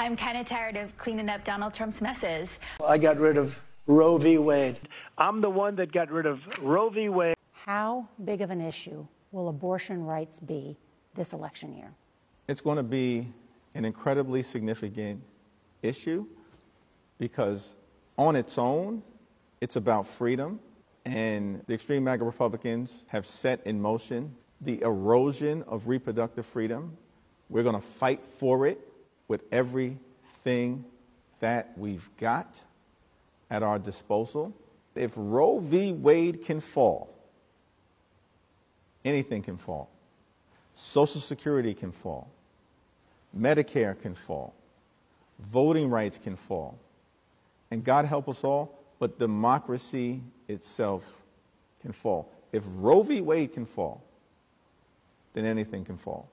I'm kind of tired of cleaning up Donald Trump's messes. I got rid of Roe v. Wade. I'm the one that got rid of Roe v. Wade. How big of an issue will abortion rights be this election year? It's going to be an incredibly significant issue because on its own, it's about freedom. And the extreme MAGA Republicans have set in motion the erosion of reproductive freedom. We're going to fight for it with everything that we've got at our disposal. If Roe v. Wade can fall, anything can fall. Social Security can fall. Medicare can fall. Voting rights can fall. And God help us all, but democracy itself can fall. If Roe v. Wade can fall, then anything can fall.